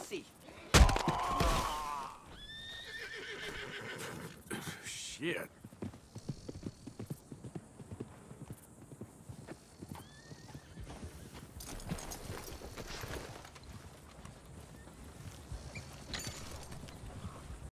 mercy! Shit.